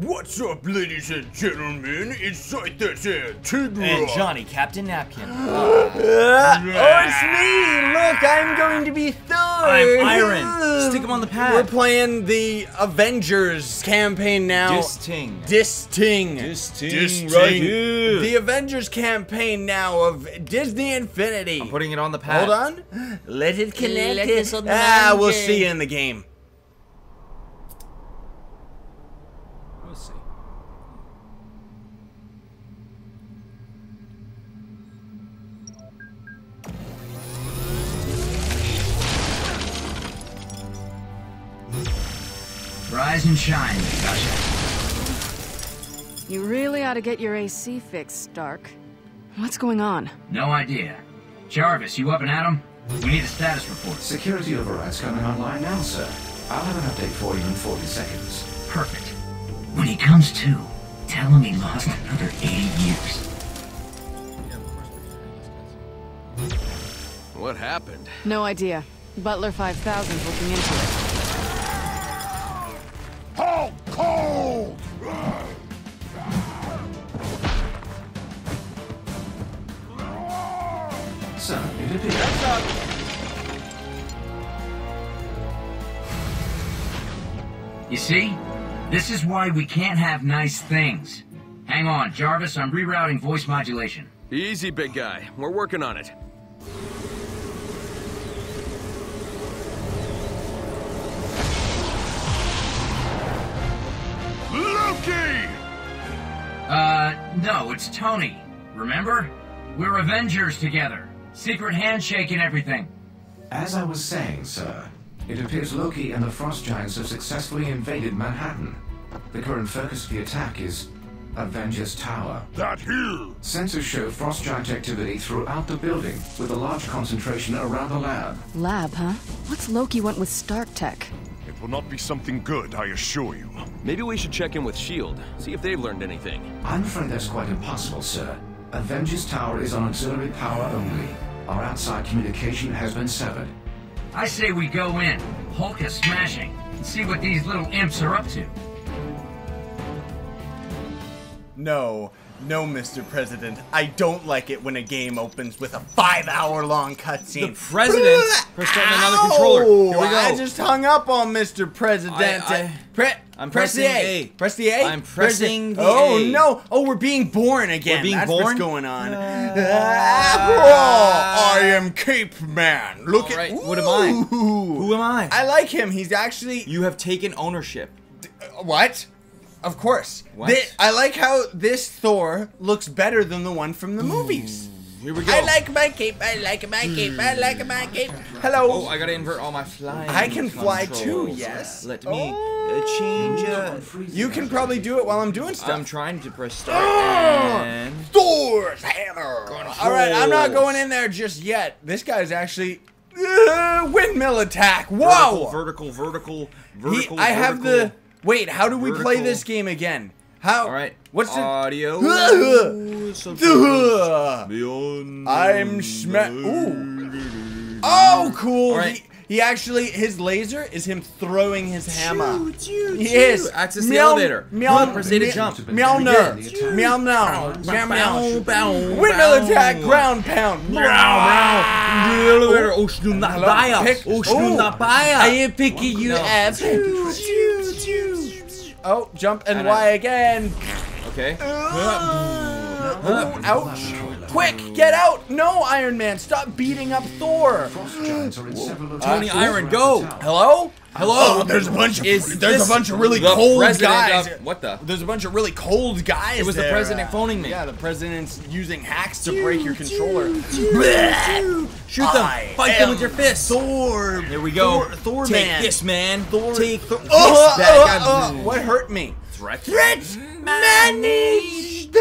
What's up, ladies and gentlemen? It's Sightless and Tigra. And Johnny, Captain Napkin. Uh, oh, it's me! Look, I'm going to be Thor! I'm Iron. Stick him on the pad. We're playing the Avengers campaign now. Disting. Disting. Disting Disting. right here. The Avengers campaign now of Disney Infinity. I'm putting it on the pad. Hold on. Let it connect. Let us on the ah, we'll see you in the game. Rise and shine, Natasha. You really ought to get your AC fixed, Stark. What's going on? No idea. Jarvis, you up and at 'em? We need a status report. Security override's coming online now, sir. I'll have an update for you in 40 seconds. Perfect. When he comes to, tell him he lost another 80 years. What happened? No idea. Butler 5000's looking into it. Sir, it appears. You see? This is why we can't have nice things. Hang on, Jarvis, I'm rerouting voice modulation. Easy, big guy. We're working on it. Loki! Uh, no, it's Tony. Remember? We're Avengers together. Secret handshake and everything. As I was saying, sir, it appears Loki and the Frost Giants have successfully invaded Manhattan. The current focus of the attack is Avengers Tower. That here! Sensors show Frost Giant activity throughout the building, with a large concentration around the lab. Lab, huh? What's Loki want with Stark Tech? It will not be something good, I assure you. Maybe we should check in with S.H.I.E.L.D., see if they've learned anything. I'm afraid that's quite impossible, sir. Avengers Tower is on auxiliary power only. Our outside communication has been severed. I say we go in, Hulk is smashing, and see what these little imps are up to. No, no, Mr. President. I don't like it when a game opens with a five-hour-long cutscene. The president pressed button on another controller. Here we go. I just hung up on Mr. President. I- I- Pre- I'm press the pressing A. A. Press the A. I'm Press pressing the Oh A. no! Oh, we're being born again. We're being That's what's going on. Ah, I am Cape Man. Look at right, what am I? Who am I? I like him. He's actually You have taken ownership. what? Of course. What? I like how this Thor looks better than the one from the movies. Here we go. I like my cape. I like my cape. I like my cape. Hello. Oh, I gotta invert all my flying. I can fly too, yes. Let me uh, change. Uh, you can probably do it while I'm doing stuff. I'm trying to press start. And Thor's hammer. All right, I'm not going in there just yet. This guy's actually uh, windmill attack. Whoa. Vertical, vertical, He- vertical. I have the. Wait, how do we play this game again? How? All right. What's the? audio? Beyond I'm sma- Ooh. Oh, cool. All right. He, he actually his laser is him throwing his hammer. Choo, choo, Yes. Access the Meow- elevator. meow- Look, press A to meow- jump. Mjolnir. Meow meow. Meow meow. bow, Windmill bow. attack. Ground pound. Meow, meow. The elevator. Oh, oh shnu na Hello? baya. Pick- Oh, shnu Ooh. na baya. I am picking you No. up. Oh, jump and And Y I- again. Okay. Uh, uh, oh, ouch. Quick, get out. No, Iron Man, stop beating up Thor. Frost Giants are in several Tony locations Iron, go. Hello? Hello. Oh, there's a bunch of Is there's a bunch of really the cold president guys. of- what the? There's a bunch of really cold guys. It was the president phoning me. Yeah, the president's using hacks to break your controller. Shoot them. I Fight them with your fists. Thor. There we go. Thor, Thor Take man. this, man. Thor. Take th- this Oh, back. oh, I'm- oh, oh, what hurt me? Threat. Threat managed.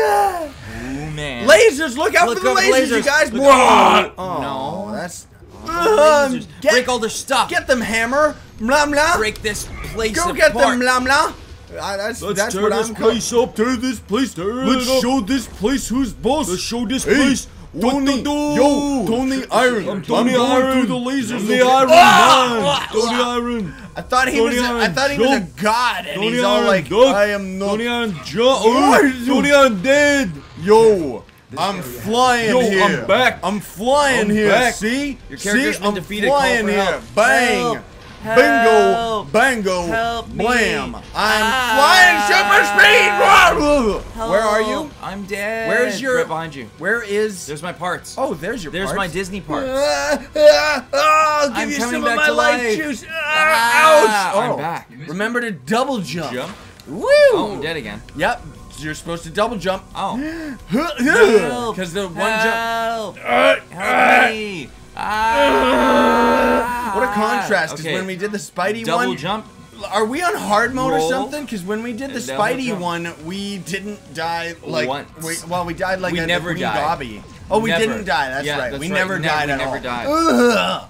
Oh, man. Lasers, look out Look for the out for lasers, you guys. Look Whoa. Oh, No. that's. Lasers. Um, get, Break all their stuff. get them, hammer. Blah blah. Break this place Go apart. get them, blah blah. Uh, that's Let's that's tear what this I'm place up. Tear this place. Let's it up. show this place who's boss. Let's show this Hey, place Tony, yo, Tony Iron. I'm, Tony going Iron. through the lasers. I'm the okay? Iron Ah! Man. Tony Iron. I thought he Tony was. A, I Iron thought he was a god, and Tony he's all Iron like, duck. "I am not." Tony Iron jump. Oh, Tony Iron dead. Yo, I'm flying Yo, here. I'm back. I'm flying I'm here. back. See? Your character's See? been I'm defeated. Flying here. help. Bang. Help. Bingo. Help. Bango. Help me. Blam. I'm Ah. flying super speed. Where are you? I'm dead. Where's your- right behind you? Where is? There's my parts. oh, there's your. Parts. There's parts. my Disney parts. Ah, ah, ah, I'll give I'm you coming some of back my to life life. juice. Ah, Ah, ouch. I'm Oh, back. Remember to double jump. Jump. Woo. Oh, I'm dead again. Yep. You're supposed to double jump. Oh. Because the one jump. Help. Help me. Ah. What a contrast! Because Okay. when we did the Spidey Double one, jump. are we on hard mode or something? Because when we did the Double Spidey jump. one, we didn't die like Once. We, well, we died like We a never Queen died. Dobby. Oh, we Never. didn't die. That's Yeah, right. that's we right. never Ne- died we at never all. died. Ugh.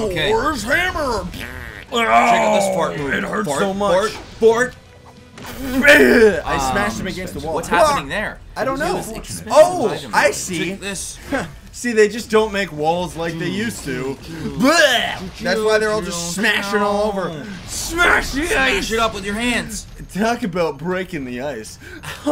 Okay. Thor's hammer. Check out this fart move. It hurts Fart, so much. Fart, fart. I Um, smashed him against the wall. What's happening there? I don't know. Oh. I see. This. See, they just don't make walls like they used to. That's why they're all just smashing all over. Smash the Smash ice! it up with your hands. Talk about breaking the ice.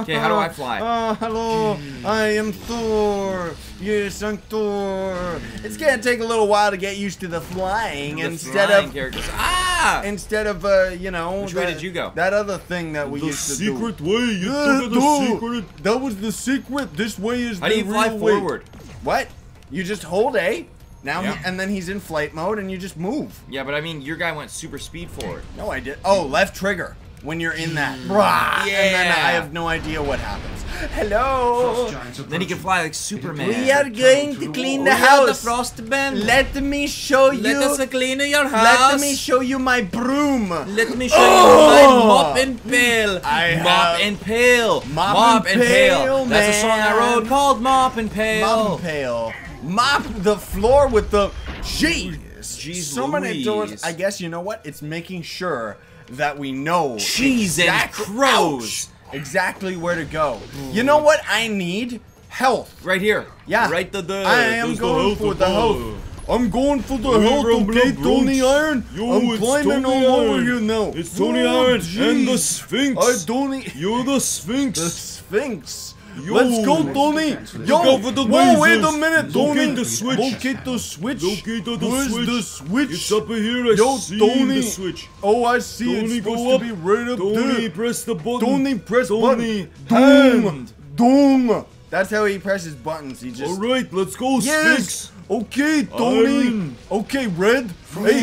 Okay, how do I fly? Oh, hello, I am Thor. Yes, I'm Thor. It's gonna take a little while to get used to the flying The instead flying of characters. Ah! Instead of uh, you know. Which way did you go? That other thing that we The used to do. The secret way. You Uh, took it the secret. That was the secret. This way is How the do you fly real way. forward? What? You just hold A. Now, Yeah. he, and then he's in flight mode, and you just move. Yeah, but I mean, your guy went super speed forward. No, I did. Oh, left trigger when you're in that. Brah, And then I have no idea what happens. Hello. Then he can fly like Superman. We are going to clean the We are the house. Frostband. Let me show you. Let us clean your house. Let me show you my broom. Let me show you oh! my mop and pail. I mop and pail. Mop and pail, That's a song I wrote called Mop and Pail. Mop and pail. Mop the floor with the. Jeez. Jeez so many doors. I guess you know what? It's making sure that we know. Cheese and exact- crows. Ouch. Exactly where to go. You know what I need? Health. Right here. Yeah. Right the the. I am the going health for the health. I'm going for the health, okay, Tony Iron? Yo, I'm climbing all over you now. It's Tony Iron and the. Sphinx. I don't. You're the Sphinx. The Sphinx. Yo. Let's go, Tony. Yo, go for the whoa, wait a lasers. minute, Locate the switch. Locate the switch. Locate the Where's switch. the switch? It's up here. I Yo, see Tony. the switch. Oh, I see. Tony, it's go supposed up. to be right up Tony, there. press the button. Tony, press Tony, button. hand. Doom. Doom. That's how he presses buttons. He just. All right, let's go, Yes. Sphinx. Okay, Tony. Iron. Okay, red. Hey,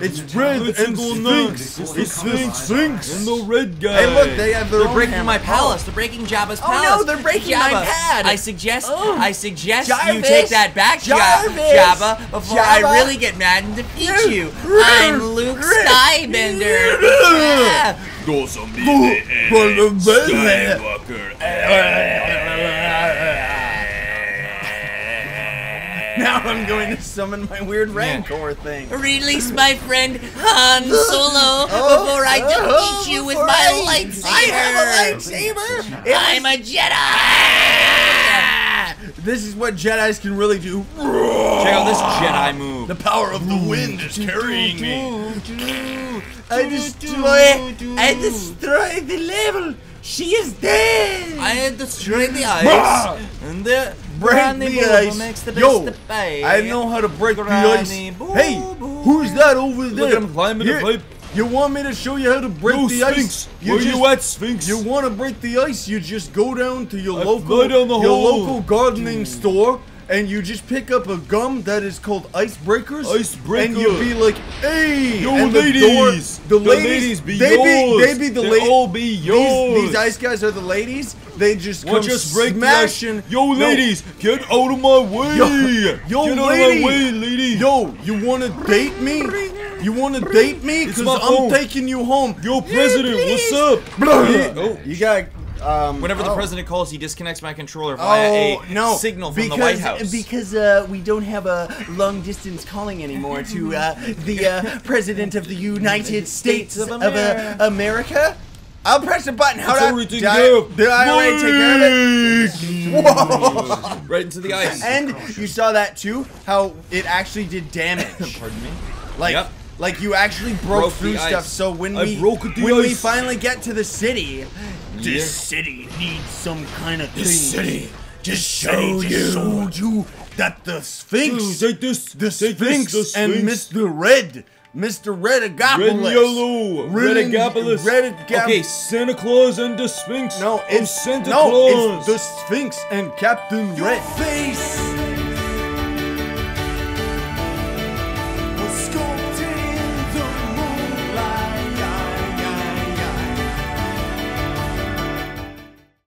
it's red Let's and go Sphinx. now. It's It's Sphinx. Sphinx. And the red guy. Hey, look, they have their They're own breaking hammer. my palace. They're breaking Jabba's Oh, no, palace. they're breaking my pad. I suggest, Oh. I suggest you take that back, Ja- Jarvis. Jabba, before Jabba. I really get mad and defeat you. I'm Luke. Skybender. Yeah. Now I'm going to summon my weird Rancor thing. Release my friend Han Solo oh, before I Oh, defeat you with my I- lightsaber. I have a lightsaber. It I'm a Jedi. This is what Jedi's can really do. Check out this Jedi move. The power of the wind is carrying me. I destroy. I destroy the level. She is dead. I had destroyed the ice, and the break Granny the ice. makes the best Yo, of. I know how to break the ice. Boo Hey, Boo. who's that over there? Look at him climbing the Here, pipe. You want me to show you how to break Yo, the Sphinx. ice? Where just, you at, Sphinx? You want to break the ice? You just go down to your I local down the your hole. local gardening store. And you just pick up a gum that is called Icebreakers. Icebreaker. And you'll be like, hey! Yo, and the ladies. door- the, The ladies, ladies be they yours. Be, they be the They ladies. all be These, yours. these ice guys are the ladies. They just come us break smashing. Yo, ladies, get out of my way. Yo, yo, get out of my way, lady. Yo, you wanna date me? You wanna date me? Cause I'm home. taking you home. Yo, president, what's up? Oh, you got. Um, Whenever the oh. president calls, he disconnects my controller via Oh a no! signal from because, the White House. Because uh, we don't have a long distance calling anymore to uh, the uh, president of the United States of of uh, America. I'll press the button. How It's did I, already did taken I, care of. did I already take care of it? Whoa! Right into the ice. And you saw that too, how it actually did damage. Pardon me. Like, Yep. Like you actually broke, Broke through ice. stuff. So when I we when we finally get to the city, Yeah. this city needs some kind of thing. This city just showed just you, showed you that the Sphinx, this. the Sphinx, this, the and Mr. Red, Mr. Red Agapolis. Red yellow. Red, Red and- Agapolis. Red Agap- Okay, Santa Claus and the Sphinx. No, Oh, it's Santa no, Claus. it's the Sphinx and Captain Red. face